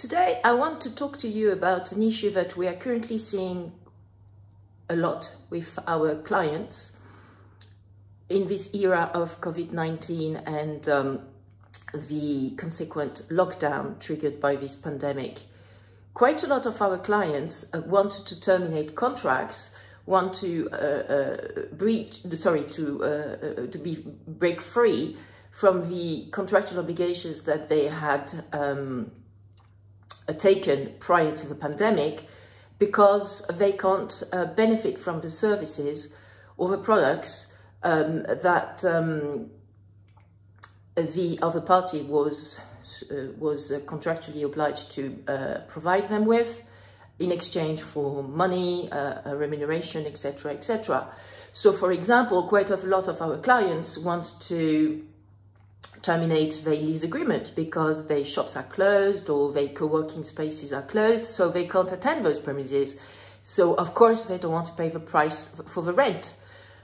Today, I want to talk to you about an issue that we are currently seeing a lot with our clients in this era of COVID-19 and um, the consequent lockdown triggered by this pandemic. Quite a lot of our clients uh, want to terminate contracts, want to uh, uh, breach, sorry, to, uh, uh, to be break free from the contractual obligations that they had um, taken prior to the pandemic because they can't uh, benefit from the services or the products um, that um, the other party was uh, was contractually obliged to uh, provide them with in exchange for money, uh, remuneration, etc., etc. So, for example, quite a lot of our clients want to terminate their lease agreement because their shops are closed or their co-working spaces are closed, so they can't attend those premises. So, of course, they don't want to pay the price for the rent.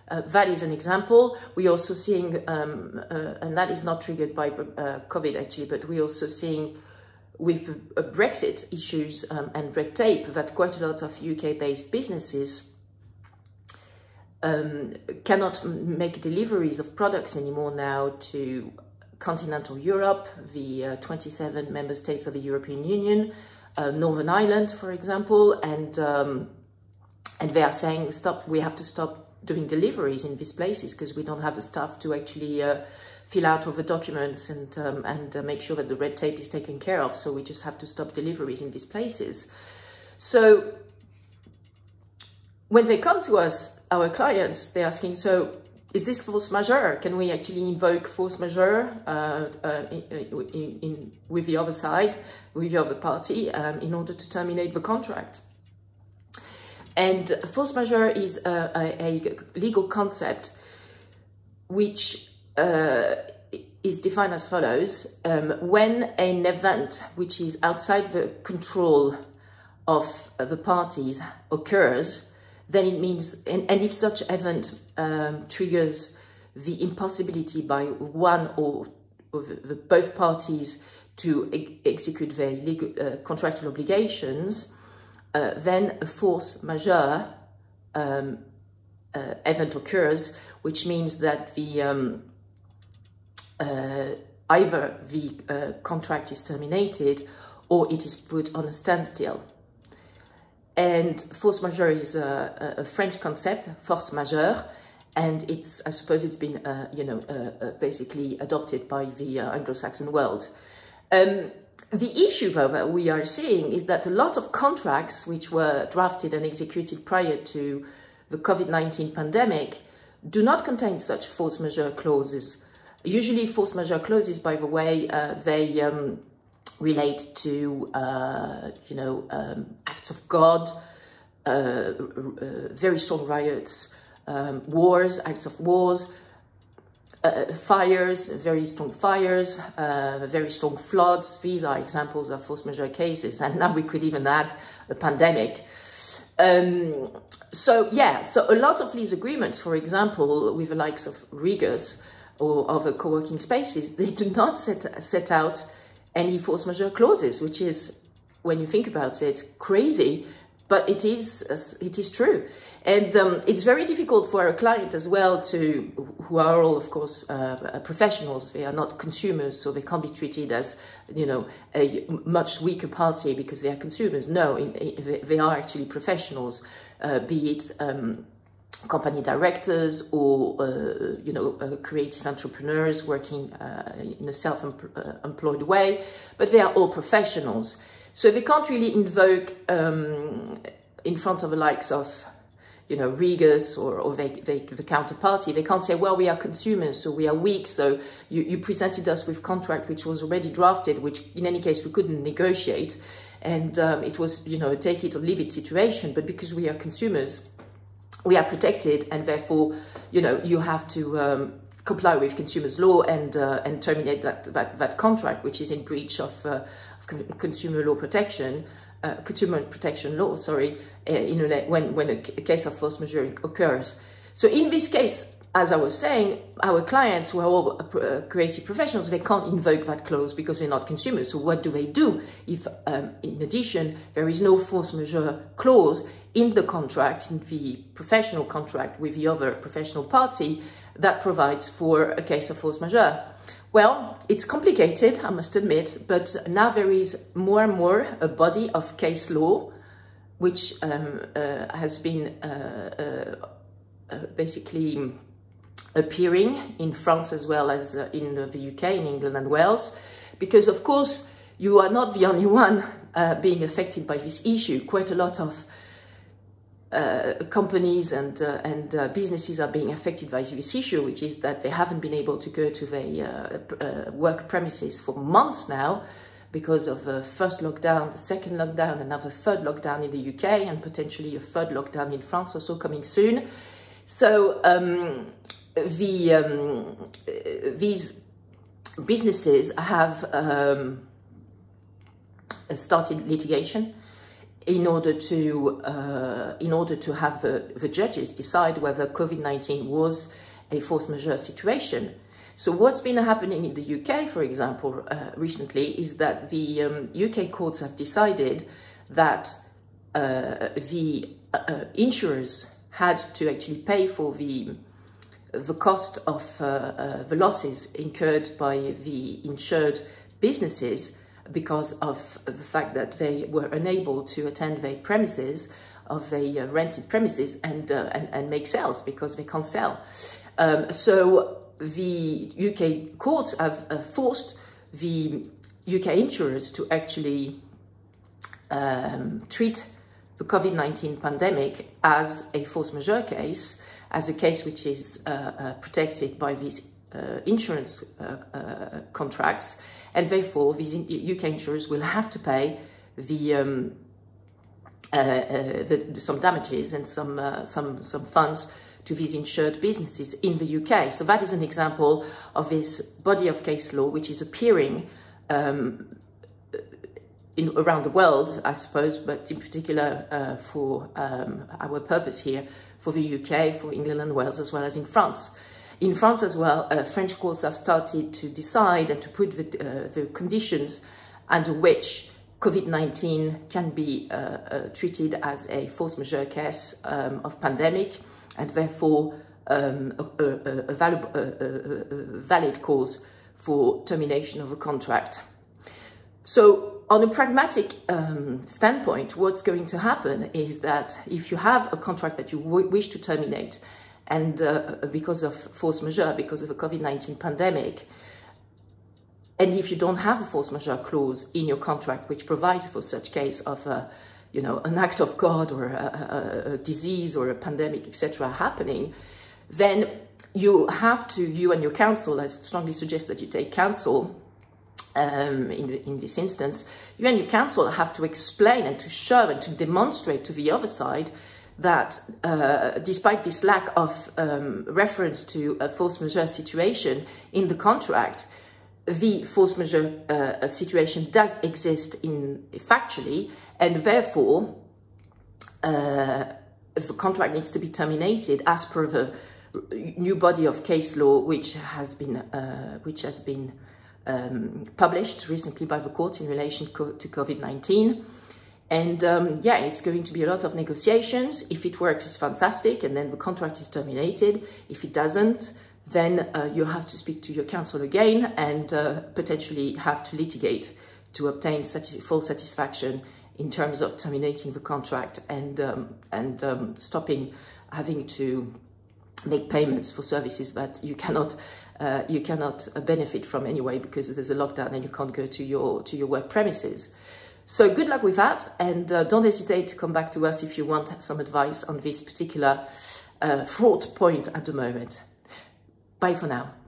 Uh, that is an example. We're also seeing, um, uh, and that is not triggered by uh, COVID actually, but we're also seeing with uh, Brexit issues um, and red tape that quite a lot of UK-based businesses um, cannot make deliveries of products anymore now to continental Europe, the uh, 27 member states of the European Union, uh, Northern Ireland, for example, and um, and they are saying, stop, we have to stop doing deliveries in these places because we don't have the staff to actually uh, fill out all the documents and um, and uh, make sure that the red tape is taken care of. So we just have to stop deliveries in these places. So when they come to us, our clients, they're asking, so is this force majeure? Can we actually invoke force majeure uh, uh, in, in, in, with the other side, with the other party, um, in order to terminate the contract? And force majeure is a, a, a legal concept which uh, is defined as follows. Um, when an event which is outside the control of the parties occurs, then it means, and, and if such event um, triggers the impossibility by one or, the, both parties to e execute their legal, uh, contractual obligations, uh, then a force majeure um, uh, event occurs, which means that the um, uh, either the uh, contract is terminated or it is put on a standstill. And force majeure is a, a French concept, force majeure, and it's I suppose it's been uh, you know uh, basically adopted by the Anglo-Saxon world. Um, the issue, though, that we are seeing is that a lot of contracts which were drafted and executed prior to the COVID-19 pandemic do not contain such force majeure clauses. Usually force majeure clauses, by the way, uh, they um, relate to, uh, you know, um, acts of God, uh, uh very strong riots, um, wars, acts of wars, uh, fires, very strong fires, uh, very strong floods. These are examples of force majeure cases. And now we could even add a pandemic. Um, so yeah, so a lot of these agreements, for example, with the likes of Regus or other co-working spaces, they do not set, set out any force majeure clauses, which is, when you think about it, crazy but it is it is true. And um, it's very difficult for a client as well to who are all of course uh, professionals they are not consumers so they can't be treated as you know a much weaker party because they are consumers. No in, in, they are actually professionals uh, be it um, company directors or uh, you know uh, creative entrepreneurs working uh, in a self-employed way but they are all professionals so they can't really invoke um, in front of the likes of, you know, Regus or, or they, they, the counterparty, they can't say, well, we are consumers, so we are weak, so you, you presented us with contract which was already drafted, which in any case we couldn't negotiate. And um, it was, you know, take it or leave it situation. But because we are consumers, we are protected and therefore, you know, you have to um, comply with consumers law and uh, and terminate that, that, that contract, which is in breach of, uh, of consumer law protection, uh, consumer protection law, sorry, uh, in a, when, when a, case of force majeure occurs. So in this case, as I was saying, our clients who are all uh, creative professionals, they can't invoke that clause because they're not consumers. So what do they do if, um, in addition, there is no force majeure clause in the contract, in the professional contract with the other professional party that provides for a case of force majeure? Well, it's complicated, I must admit, but now there is more and more a body of case law which um, uh, has been uh, uh, uh basically appearing in France as well as uh, in the UK, in England and Wales, because of course you are not the only one uh, being affected by this issue. Quite a lot of uh, companies and uh, and uh, businesses are being affected by this issue, which is that they haven't been able to go to their uh, work premises for months now because of the first lockdown, the second lockdown, another third lockdown in the UK, and potentially a third lockdown in France also coming soon. So um, the um, these businesses have um, started litigation in order to uh, in order to have the, the judges decide whether COVID-19 was a force majeure situation. So what's been happening in the UK, for example, uh, recently is that the um, UK courts have decided that uh, the uh, insurers had to actually pay for the the cost of uh, uh, the losses incurred by the insured businesses because of the fact that they were unable to attend their premises of the uh, rented premises and, and, and make sales because they can't sell. Um, so the UK courts have uh, forced the UK insurers to actually um, treat the COVID-19 pandemic as a force majeure case as a case which is uh, uh, protected by these uh, insurance contracts, and therefore these UK insurers will have to pay the, um, the some damages and some some some funds to these insured businesses in the UK. So that is an example of this body of case law which is appearing um, in, around the world, I suppose, but in particular uh, for um, our purpose here, for the UK, for England and Wales, as well as in France. In France as well, uh, French courts have started to decide and to put the, uh, the conditions under which COVID-19 can be uh, uh, treated as a force majeure case um, of pandemic and therefore um, a, a, a, valid, a valid cause for termination of a contract. So on a pragmatic um, standpoint, what's going to happen is that if you have a contract that you wish to terminate, and uh, because of force majeure, because of the COVID-19 pandemic, and if you don't have a force majeure clause in your contract which provides for such case of a, you know, an act of God or a, a, a disease or a pandemic, etc., happening, then you have to, you and your counsel, I strongly suggest that you take counsel um, in, in this instance, you and your counsel have to explain and to show and to demonstrate to the other side that uh, despite this lack of um, reference to a force majeure situation in the contract, the force majeure uh, situation does exist in factually, and therefore uh, the contract needs to be terminated as per the new body of case law, which has been uh, which has been um, published recently by the court in relation co to COVID-19. And um, yeah, it's going to be a lot of negotiations. If it works, it's fantastic, and then the contract is terminated. If it doesn't, then uh, you have to speak to your counsel again and uh, potentially have to litigate to obtain full satisfaction in terms of terminating the contract and um, and um, stopping having to make payments for services that you cannot uh, you cannot uh, benefit from anyway because there's a lockdown and you can't go to your to your work premises. So good luck with that and uh, don't hesitate to come back to us if you want some advice on this particular uh, fraught point at the moment. Bye for now.